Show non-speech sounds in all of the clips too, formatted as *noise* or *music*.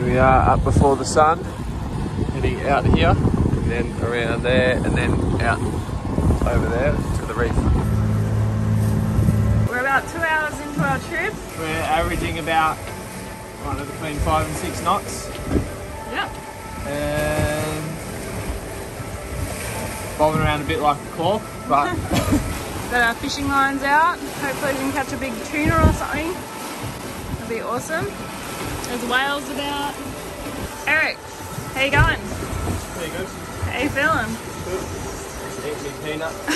Here we are up before the sun, heading out here, and then around there, and then out over there to the reef. We're about two hours into our trip. We're averaging about between five and six knots, Yep. and bobbing around a bit like a cork, but *laughs* Got our fishing lines out. Hopefully we can catch a big tuna or something. That'd be awesome. There's whales about. Eric, how you going? pretty good. How you feeling? Eat me peanut. *laughs*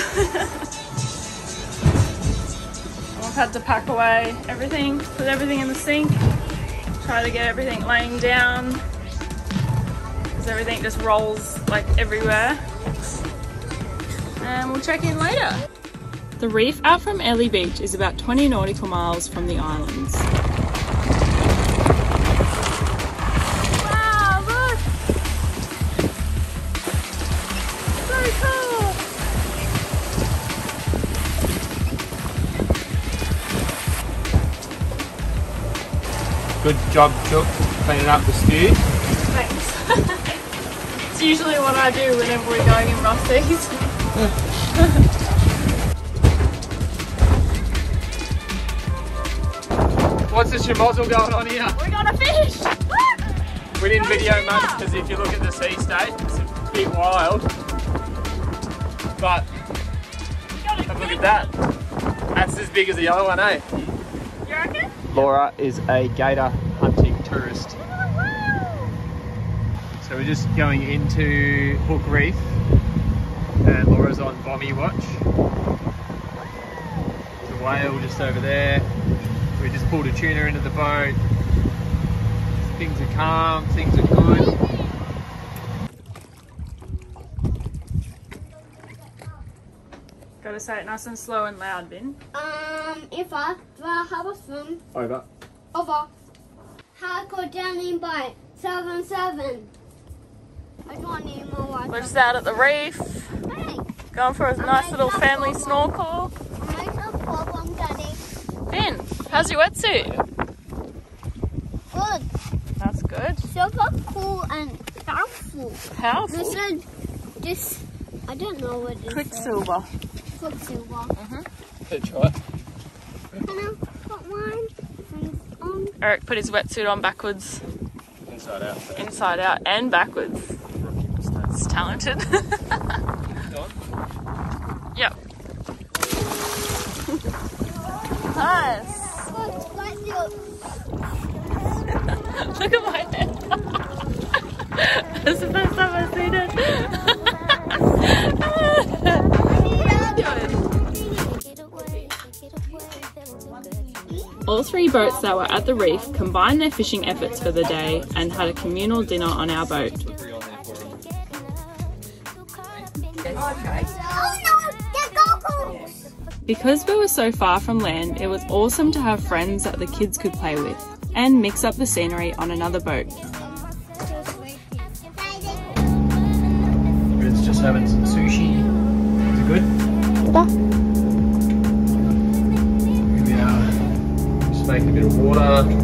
We've had to pack away everything, put everything in the sink, try to get everything laying down because everything just rolls like everywhere. And we'll check in later. The reef out from Airlie Beach is about 20 nautical miles from the islands. Good job, Chuck, cleaning up the stew. Thanks. *laughs* it's usually what I do whenever we're going in Rossies. *laughs* What's the schmozzle going on here? We're gonna fish! Look! *laughs* We didn't video much because if you look at the sea state, it's a bit wild. But a look at that. That's as big as the other one, eh? Laura is a gator hunting tourist. So we're just going into Hook Reef and Laura's on Bommie watch. The whale just over there. We just pulled a tuna into the boat. Things are calm, things are good. Gotta say it nice and slow and loud, Vin. Um, if I have a swim Over. over. How go down in by seven seven. I don't need more water. We're just out at the reef, Hey, going for a nice little family snorkel. I have a problem, Daddy. Vin, how's your wetsuit? Good. That's good. Super cool and powerful. Powerful. This is this. I don't know what this is. Quiksilver. Quiksilver. Try. Can I put one on? Eric put his wetsuit on backwards, Inside out. inside out, and backwards. It's talented. *laughs* yep. nice. *laughs* Look, at my head. *laughs* That's the first time All three boats that were at the reef combined their fishing efforts for the day and had a communal dinner on our boat. Because we were so far from land, it was awesome to have friends that the kids could play with and mix up the scenery on another boat. It's just having some sushi. Bit.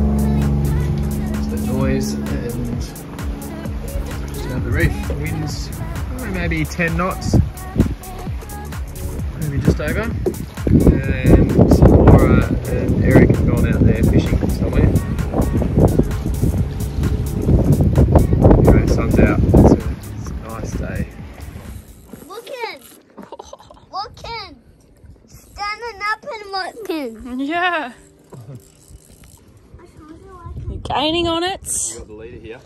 It's the noise and just down the reef. Winds oh, maybe 10 knots. Maybe just over. And Laura and Eric have gone out there fishing somewhere. Anyway, sun's out. It's a, it's a nice day. Looking! Looking! Standing up and looking. *laughs* Yeah, you're gaining on it. We got the leader here.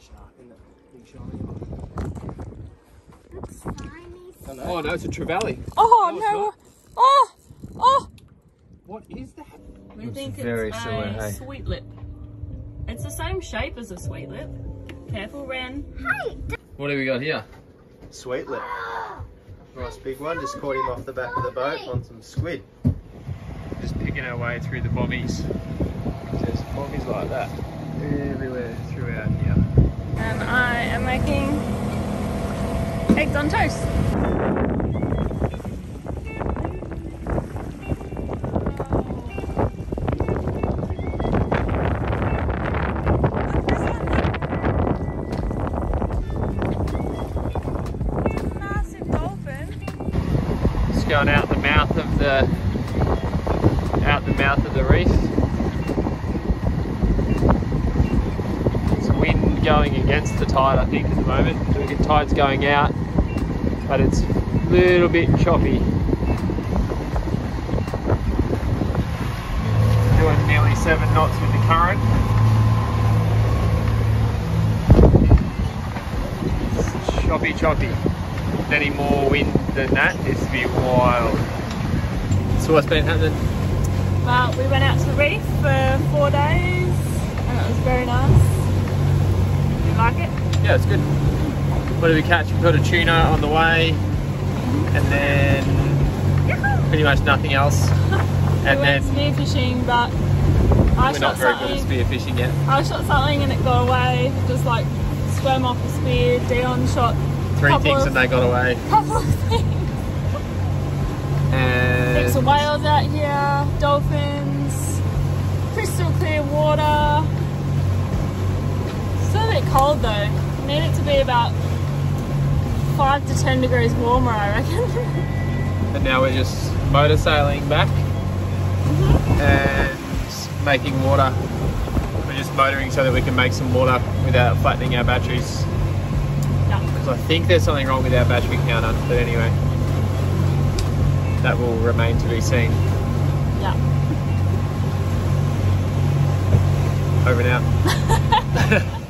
Shark in it. Big shiny. Oh no, it's a trevally. Oh No, no! Oh, oh! What is that? We Looks think very it's similar, a hey? sweet lip. It's the same shape as a sweet lip. Careful, Ren. Hey. What have we got here? Sweet lip. Oh. Nice big one. Just caught him off the back of the boat on some squid. Just picking our way through the bommies. There's corgis like that everywhere throughout here. And I am making eggs on toast. Just going out the mouth of the out the mouth of the reef going against the tide, I think, at the moment. The tide's going out, but it's a little bit choppy. Doing nearly seven knots with the current. It's choppy, choppy. Any more wind than that, this would be wild. So what's been happening? Well, we went out to the reef for four days and it was very nice. Did you like it? Yeah, it's good. What did we catch? We caught a tuna on the way, and then pretty much nothing else. *laughs* And we then went spear fishing, but I we're shot not very good at spear fishing yet. I shot something and it got away. Just like swam off the spear. Dion shot Three things of- and they got away. a *laughs* couple of things. And whales out here, dolphins, crystal clear water. Still a bit cold though. Need it to be about five to ten degrees warmer, I reckon. *laughs* and now we're just motor sailing back mm-hmm. and making water. We're just motoring so that we can make some water without flattening our batteries. yeah. Because I think there's something wrong with our battery counter. But anyway, that will remain to be seen. Yeah. Over now. *laughs*